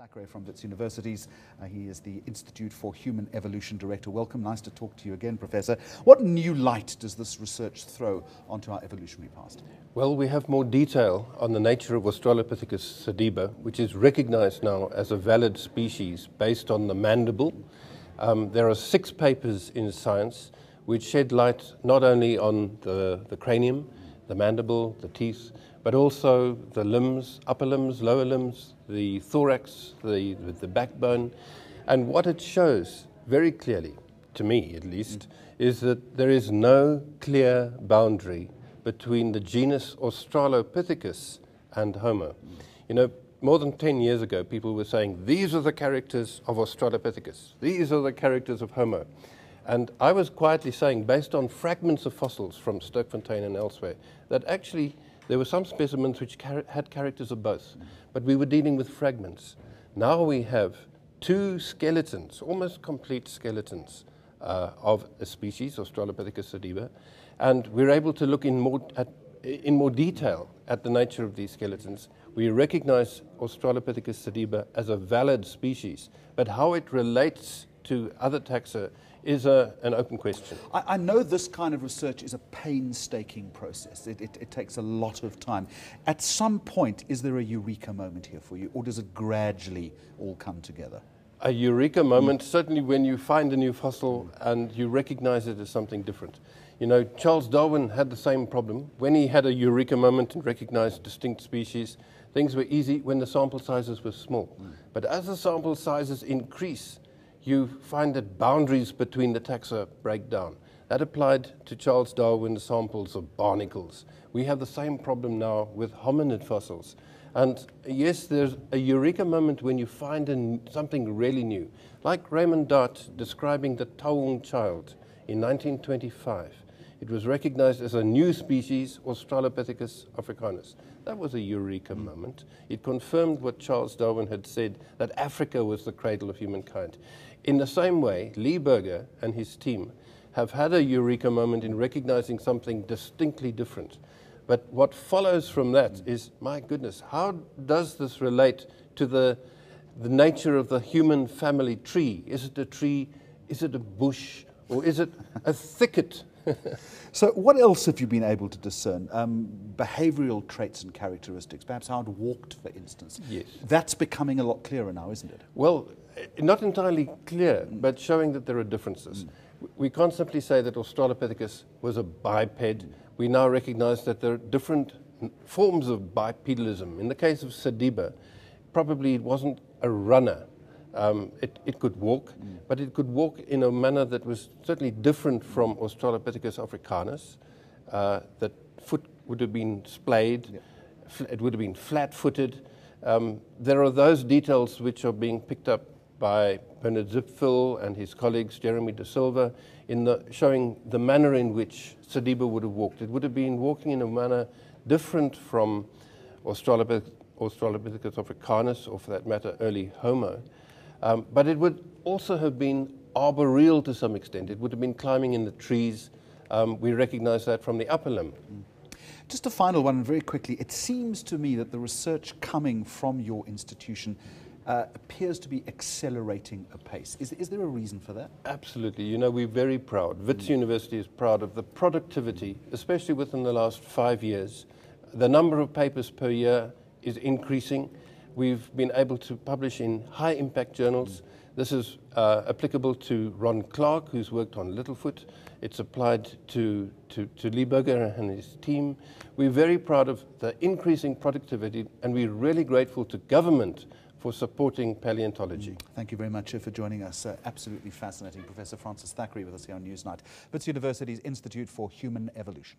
Thackeray from Wits Universities. Uh, he is the Institute for Human Evolution Director. Welcome. Nice to talk to you again, Professor. What new light does this research throw onto our evolutionary past? Well, we have more detail on the nature of Australopithecus sediba, which is recognized now as a valid species based on the mandible. Um, there are six papers in Science which shed light not only on the, the cranium, the mandible, the teeth, but also the limbs, upper limbs, lower limbs, the thorax, the, the backbone. And what it shows very clearly, to me at least, is that there is no clear boundary between the genus Australopithecus and Homo. You know, more than 10 years ago, people were saying, these are the characters of Australopithecus, these are the characters of Homo. And I was quietly saying, based on fragments of fossils from Sterkfontein and elsewhere, that actually there were some specimens which char had characters of both, but we were dealing with fragments. Now we have two skeletons, almost complete skeletons, uh, of a species, Australopithecus sediba, and we're able to look in more, at, in more detail at the nature of these skeletons. We recognize Australopithecus sediba as a valid species, but how it relates to other taxa is a, an open question. I, I, know this kind of research is a painstaking process. It, it, it, takes a lot of time. At some point, is there a eureka moment here for you, or does it gradually all come together? A eureka moment, mm. certainly when you find a new fossil and you recognize it as something different. You know, Charles Darwin had the same problem. When he had a eureka moment and recognized distinct species, things were easy when the sample sizes were small. Mm. But as the sample sizes increase, you find that boundaries between the taxa uh, break down. That applied to Charles Darwin's samples of barnacles. We have the same problem now with hominid fossils. And yes, there's a eureka moment when you find something really new, like Raymond Dart describing the Taung child in 1925. It was recognized as a new species, Australopithecus africanus. That was a eureka hmm. moment. It confirmed what Charles Darwin had said, that Africa was the cradle of humankind. In the same way, Lee Berger and his team have had a eureka moment in recognizing something distinctly different. But what follows from that hmm. is, my goodness, how does this relate to the, the nature of the human family tree? Is it a tree? Is it a bush? Or is it a thicket? so, what else have you been able to discern? Um, behavioral traits and characteristics, perhaps how it walked, for instance. Yes. That's becoming a lot clearer now, isn't it? Well, not entirely clear, mm. but showing that there are differences. Mm. We can't simply say that Australopithecus was a biped. Mm. We now recognize that there are different forms of bipedalism. In the case of Sediba, probably it wasn't a runner. Um, it, it, could walk, mm. but it could walk in a manner that was certainly different from Australopithecus africanus. Uh, that foot would have been splayed, yeah. it would have been flat footed. Um, there are those details which are being picked up by Bernard Zipfel and his colleagues, Jeremy De Silva, in the, showing the manner in which Sediba would have walked. It would have been walking in a manner different from Australopithecus, Australopithecus africanus, or for that matter, early Homo. Um, but it would also have been arboreal to some extent. It would have been climbing in the trees. Um, we recognize that from the upper limb. Mm. Just a final one, very quickly. It seems to me that the research coming from your institution uh, appears to be accelerating apace. Is, is there a reason for that? Absolutely. You know, we're very proud. Wits mm. University is proud of the productivity, especially within the last five years. The number of papers per year is increasing. We've been able to publish in high impact journals. This is uh, applicable to Ron Clarke, who's worked on Littlefoot. It's applied to, to, to Lee Berger and his team. We're very proud of the increasing productivity, and we're really grateful to government for supporting paleontology. Mm. Thank you very much for joining us. Uh, absolutely fascinating. Professor Francis Thackeray with us here on Newsnight. Wits University's Institute for Human Evolution.